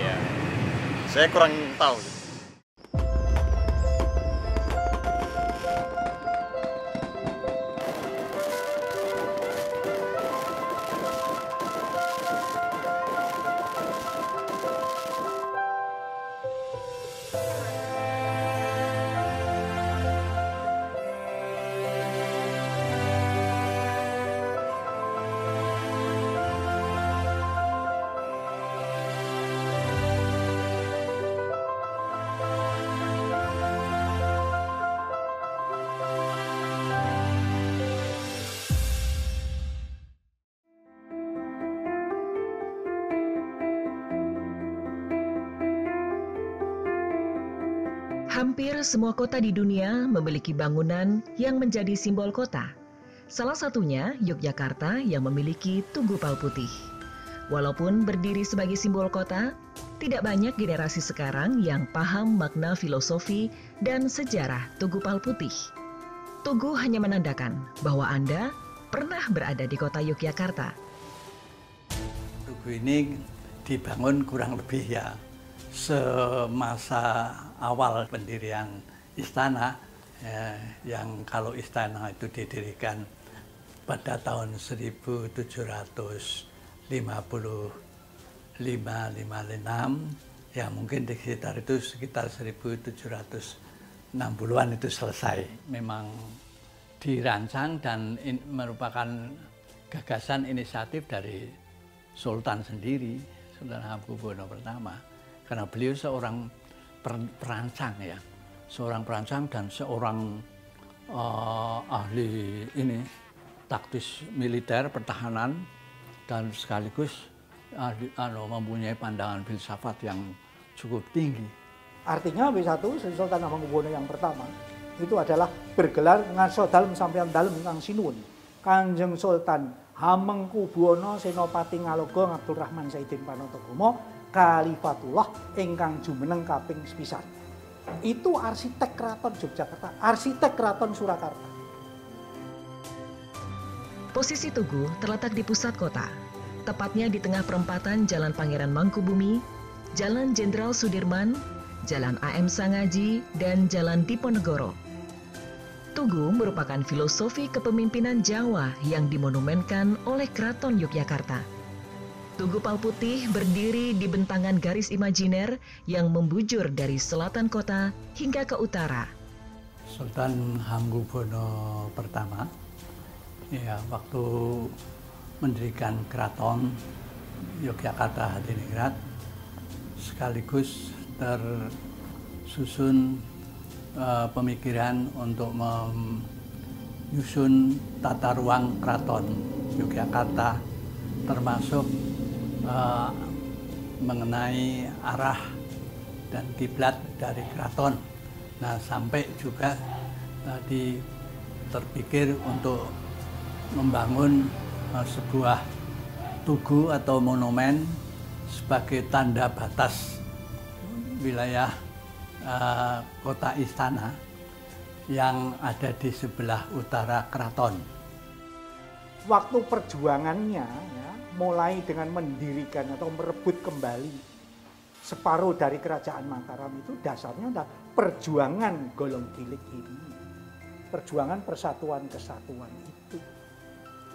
ya? Saya kurang tahu. Hampir semua kota di dunia memiliki bangunan yang menjadi simbol kota. Salah satunya Yogyakarta yang memiliki Tugu Palputih. Walaupun berdiri sebagai simbol kota, tidak banyak generasi sekarang yang paham makna filosofi dan sejarah Tugu Palputih. Tugu hanya menandakan bahwa Anda pernah berada di kota Yogyakarta. Tugu ini dibangun kurang lebih ya semasa awal pendirian istana ya, yang kalau istana itu didirikan pada tahun 1755 56 ya mungkin di sekitar itu sekitar 1760-an itu selesai. Memang dirancang dan in, merupakan gagasan inisiatif dari Sultan sendiri Sultan Hamengkubuwono pertama. Karena beliau seorang perancang ya, seorang perancang dan seorang uh, ahli ini taktis militer pertahanan dan sekaligus ahli, anu, mempunyai pandangan filsafat yang cukup tinggi. Artinya B1 Sri Sultan Hamengkubuwono yang pertama itu adalah bergelar ngaso dalem sampean dalem kang sinuwun. Kanjeng Sultan Hamengkubuwono Senopati Ngalogo Abdul Rahman Saidin Panotogomo Kalifatullah ingkang jumeneng kaping sepisan. Itu arsitek keraton Yogyakarta, arsitek keraton Surakarta. Posisi Tugu terletak di pusat kota, tepatnya di tengah perempatan Jalan Pangeran Mangkubumi, Jalan Jenderal Sudirman, Jalan AM Sangaji, dan Jalan Diponegoro. Tugu merupakan filosofi kepemimpinan Jawa yang dimonumenkan oleh Keraton Yogyakarta. Tugu Palputih berdiri di bentangan garis imajiner yang membujur dari selatan kota hingga ke utara. Sultan Hamengkubuwono pertama, ya waktu mendirikan keraton Yogyakarta Hadiningrat, sekaligus tersusun uh, pemikiran untuk menyusun tata ruang keraton Yogyakarta termasuk uh, mengenai arah dan kiblat dari keraton. Nah, sampai juga tadi terpikir untuk membangun uh, sebuah tugu atau monumen sebagai tanda batas wilayah uh, kota istana yang ada di sebelah utara keraton. Waktu perjuangannya ya, mulai dengan mendirikan atau merebut kembali separuh dari kerajaan Mataram itu dasarnya adalah perjuangan golong gilik ini. Perjuangan persatuan kesatuan itu.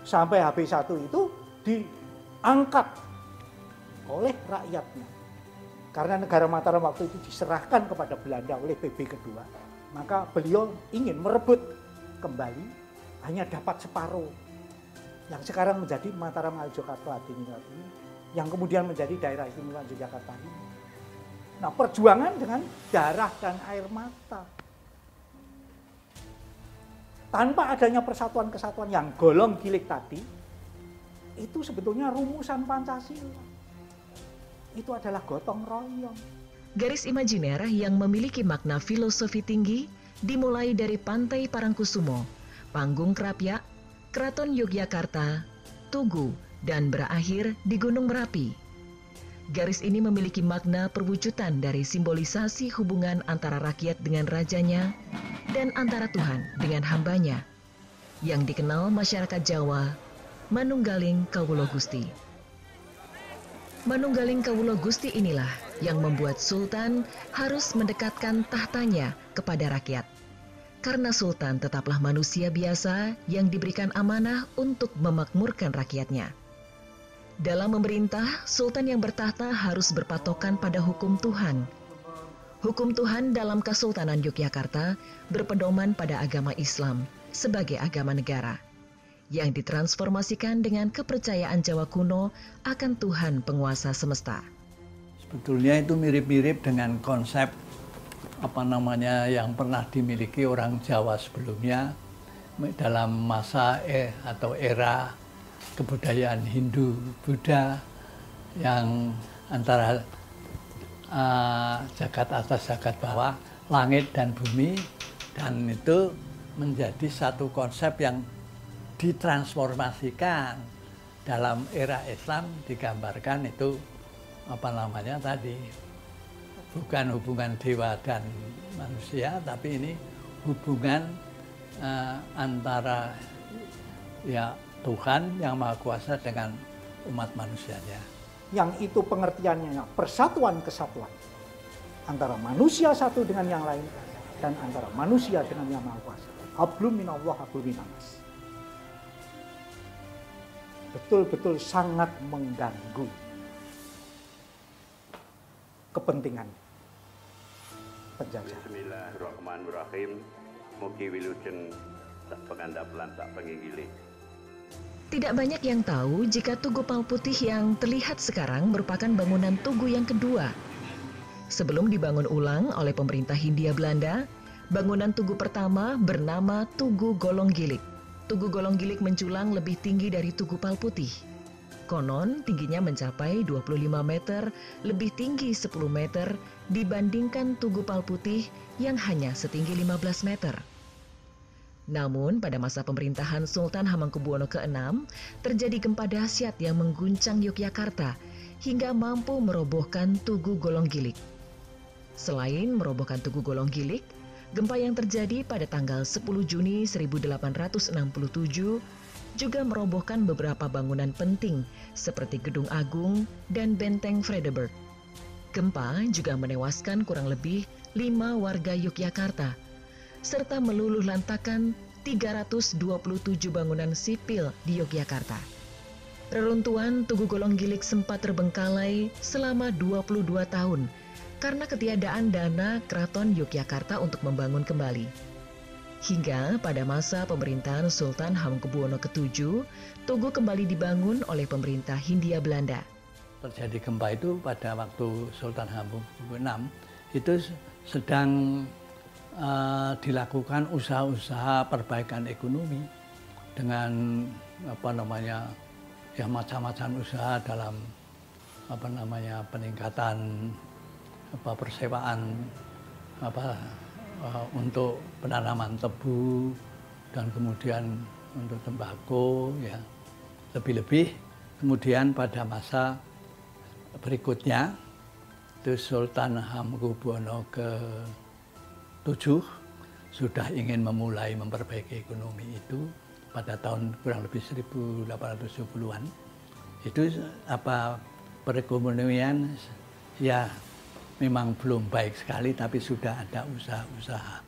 Sampai HB1 itu diangkat oleh rakyatnya. Karena negara Mataram waktu itu diserahkan kepada Belanda oleh PB kedua. Maka beliau ingin merebut kembali hanya dapat separuh yang sekarang menjadi Mataram Jakarta ini yang kemudian menjadi daerah istimewa Yogyakarta ini. Nah perjuangan dengan darah dan air mata. Tanpa adanya persatuan kesatuan yang golong gilik tadi, itu sebetulnya rumusan Pancasila. Itu adalah gotong royong. Garis imajiner yang memiliki makna filosofi tinggi dimulai dari Pantai Parangkusumo, Panggung Krapyak, Keraton Yogyakarta, Tugu, dan berakhir di Gunung Merapi. Garis ini memiliki makna perwujudan dari simbolisasi hubungan antara rakyat dengan rajanya dan antara Tuhan dengan hambanya, yang dikenal masyarakat Jawa, Manunggaling Kawulo Gusti. Manunggaling Kawulo Gusti inilah yang membuat Sultan harus mendekatkan tahtanya kepada rakyat. Karena Sultan tetaplah manusia biasa yang diberikan amanah untuk memakmurkan rakyatnya. Dalam memerintah, Sultan yang bertahta harus berpatokan pada hukum Tuhan. Hukum Tuhan dalam Kesultanan Yogyakarta berpedoman pada agama Islam sebagai agama negara yang ditransformasikan dengan kepercayaan Jawa kuno akan Tuhan penguasa semesta. Sebetulnya itu mirip-mirip dengan konsep apa namanya yang pernah dimiliki orang Jawa sebelumnya dalam masa eh atau era kebudayaan Hindu Buddha yang antara uh, jagat atas jagat bawah langit dan bumi dan itu menjadi satu konsep yang ditransformasikan dalam era Islam digambarkan itu apa namanya tadi bukan hubungan dewa dan manusia tapi ini hubungan uh, antara ya Tuhan yang Maha Kuasa dengan umat manusianya. Yang itu pengertiannya persatuan kesatuan antara manusia satu dengan yang lain dan antara manusia dengan yang Maha Kuasa. Hablum minallah minanas betul-betul sangat mengganggu kepentingan penjajah. Bismillahirrahmanirrahim. Mugi wilujeng tak pengandap lan tak penginggili. Tidak banyak yang tahu jika Tugu Palputih yang terlihat sekarang merupakan bangunan Tugu yang kedua. Sebelum dibangun ulang oleh pemerintah Hindia Belanda, bangunan Tugu pertama bernama Tugu Golong Gilik. Tugu Golong Gilik menculang lebih tinggi dari Tugu Palputih. Konon tingginya mencapai 25 meter, lebih tinggi 10 meter dibandingkan Tugu Palputih yang hanya setinggi 15 meter. Namun pada masa pemerintahan Sultan Hamengkubuwono ke-6, terjadi gempa dahsyat yang mengguncang Yogyakarta hingga mampu merobohkan Tugu Golong Gilik. Selain merobohkan Tugu Golong Gilik, Gempa yang terjadi pada tanggal 10 Juni 1867 juga merobohkan beberapa bangunan penting seperti Gedung Agung dan Benteng Frederberg. Gempa juga menewaskan kurang lebih lima warga Yogyakarta, serta meluluh lantakan 327 bangunan sipil di Yogyakarta. Reruntuhan Tugu Golong Gilik sempat terbengkalai selama 22 tahun karena ketiadaan dana Keraton Yogyakarta untuk membangun kembali. Hingga pada masa pemerintahan Sultan Hamengkubuwono ke-7, Tugu kembali dibangun oleh pemerintah Hindia Belanda. Terjadi gempa itu pada waktu Sultan Hamengkubuwono itu sedang uh, dilakukan usaha-usaha perbaikan ekonomi dengan apa namanya ya macam-macam usaha dalam apa namanya peningkatan apa persewaan apa untuk penanaman tebu dan kemudian untuk tembakau ya. Lebih-lebih kemudian pada masa berikutnya itu Sultan Hamengkubuwono ke tujuh sudah ingin memulai memperbaiki ekonomi itu pada tahun kurang lebih 1870-an itu apa perekonomian? Ya memang belum baik sekali tapi sudah ada usaha-usaha.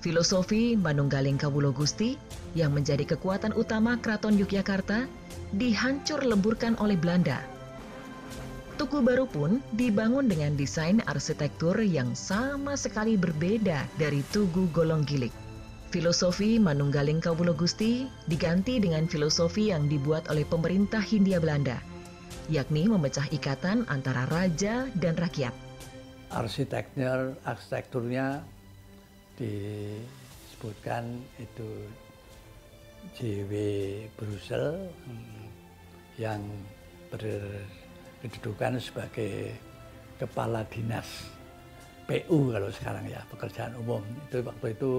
Filosofi Manunggaling Kawulo Gusti yang menjadi kekuatan utama Keraton Yogyakarta dihancur lemburkan oleh Belanda. Tugu baru pun dibangun dengan desain arsitektur yang sama sekali berbeda dari Tugu Golong Gilik. Filosofi Manunggaling Kawulo Gusti diganti dengan filosofi yang dibuat oleh pemerintah Hindia Belanda – yakni memecah ikatan antara raja dan rakyat. Arsitektur, arsitekturnya disebutkan itu JW Brussel hmm, yang berkedudukan sebagai kepala dinas PU kalau sekarang ya pekerjaan umum itu waktu itu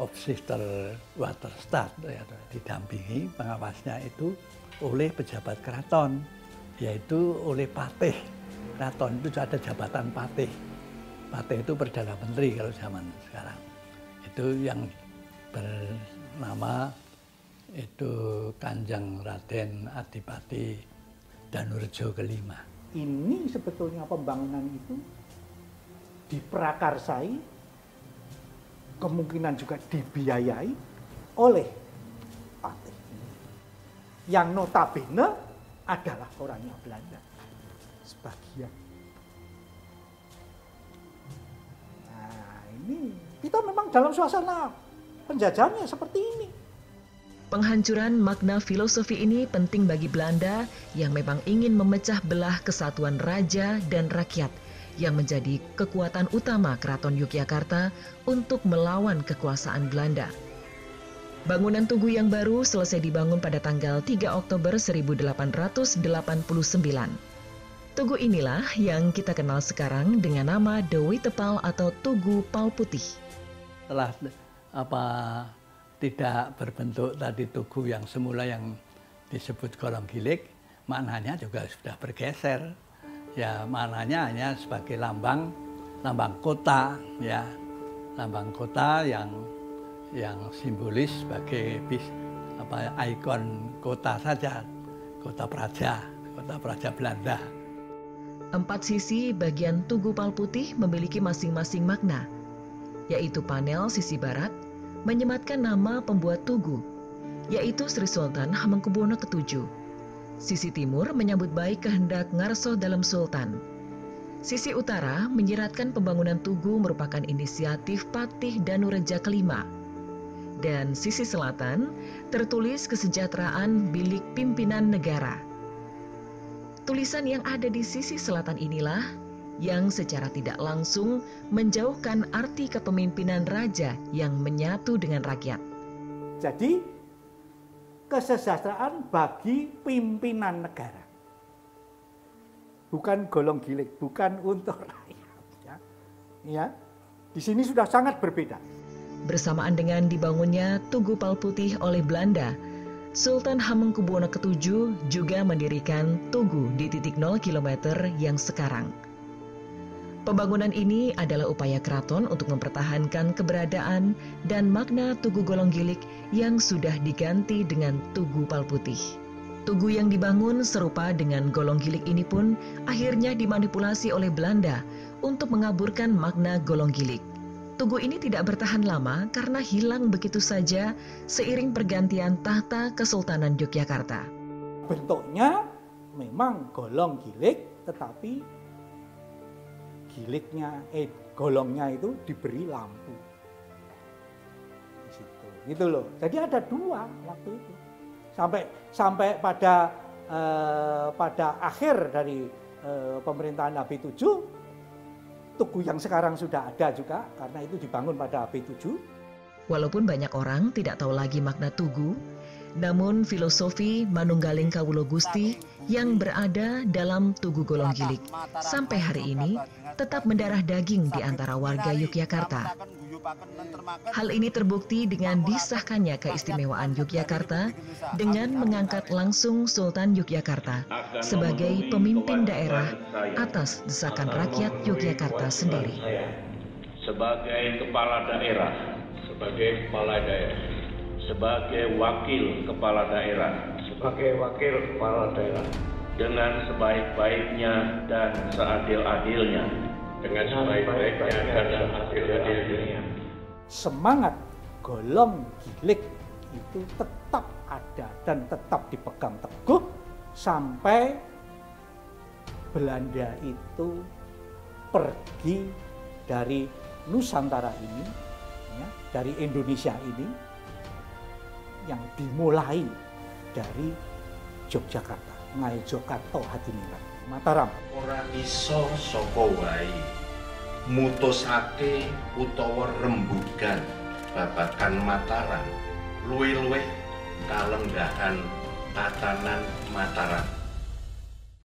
Officer Waterstaat ya, didampingi pengawasnya itu oleh pejabat keraton yaitu oleh patih. Keraton itu ada jabatan patih. Patih itu Perdana Menteri kalau zaman sekarang. Itu yang bernama itu Kanjeng Raden Adipati Danurejo kelima. Ini sebetulnya pembangunan itu diprakarsai, kemungkinan juga dibiayai oleh Patih. Yang notabene adalah orangnya Belanda. Sebagian. Nah ini kita memang dalam suasana penjajahannya seperti ini. Penghancuran makna filosofi ini penting bagi Belanda yang memang ingin memecah belah kesatuan raja dan rakyat yang menjadi kekuatan utama Keraton Yogyakarta untuk melawan kekuasaan Belanda. Bangunan Tugu yang baru selesai dibangun pada tanggal 3 Oktober 1889. Tugu inilah yang kita kenal sekarang dengan nama Dewi Tepal atau Tugu Pal Putih. Setelah apa tidak berbentuk tadi tugu yang semula yang disebut golong gilik, maknanya juga sudah bergeser. Ya, maknanya hanya sebagai lambang lambang kota ya. Lambang kota yang yang simbolis sebagai apa ikon kota saja, kota praja, kota praja Belanda. Empat sisi bagian Tugu Pal Putih memiliki masing-masing makna, yaitu panel sisi barat, menyematkan nama pembuat tugu, yaitu Sri Sultan Hamengkubuwono ke-7. Sisi timur menyambut baik kehendak Ngarso dalam Sultan. Sisi utara menyiratkan pembangunan tugu merupakan inisiatif Patih Danureja kelima. Dan sisi selatan tertulis kesejahteraan bilik pimpinan negara. Tulisan yang ada di sisi selatan inilah yang secara tidak langsung menjauhkan arti kepemimpinan raja yang menyatu dengan rakyat. Jadi kesejahteraan bagi pimpinan negara. Bukan golong gilik, bukan untuk rakyat. Ya. ya. Di sini sudah sangat berbeda. Bersamaan dengan dibangunnya Tugu Pal Putih oleh Belanda, Sultan Hamengkubuwono ke-7 juga mendirikan Tugu di titik 0 km yang sekarang. Pembangunan ini adalah upaya keraton untuk mempertahankan keberadaan dan makna Tugu Golong Gilik yang sudah diganti dengan Tugu Pal Putih. Tugu yang dibangun serupa dengan Golong Gilik ini pun akhirnya dimanipulasi oleh Belanda untuk mengaburkan makna Golong Gilik. Tugu ini tidak bertahan lama karena hilang begitu saja seiring pergantian tahta Kesultanan Yogyakarta. Bentuknya memang golong gilik tetapi giliknya, eh golongnya itu diberi lampu. Di gitu loh. Jadi ada dua waktu itu. Sampai sampai pada eh, pada akhir dari eh, pemerintahan AB 7 Tugu yang sekarang sudah ada juga karena itu dibangun pada AB 7 Walaupun banyak orang tidak tahu lagi makna tugu, namun filosofi Manunggaling Kawulo Gusti yang berada dalam Tugu Golong Gilik sampai hari ini tetap mendarah daging di antara warga Yogyakarta. Hal ini terbukti dengan disahkannya keistimewaan Yogyakarta dengan mengangkat langsung Sultan Yogyakarta sebagai pemimpin daerah atas desakan rakyat Yogyakarta sendiri. Sebagai kepala daerah sebagai kepala daerah, sebagai wakil kepala daerah, sebagai wakil kepala daerah dengan sebaik-baiknya dan seadil-adilnya, dengan sebaik-baiknya dan seadil-adilnya. Semangat golong gilik itu tetap ada dan tetap dipegang teguh sampai Belanda itu pergi dari Nusantara ini, ya, dari Indonesia ini, yang dimulai dari Yogyakarta, Ngai Jokarto Hadiningrat, Mataram. ora iso wae mutusake utawa rembugan babagan Mataram. Luwih-luwih kalenggahan tatanan Mataram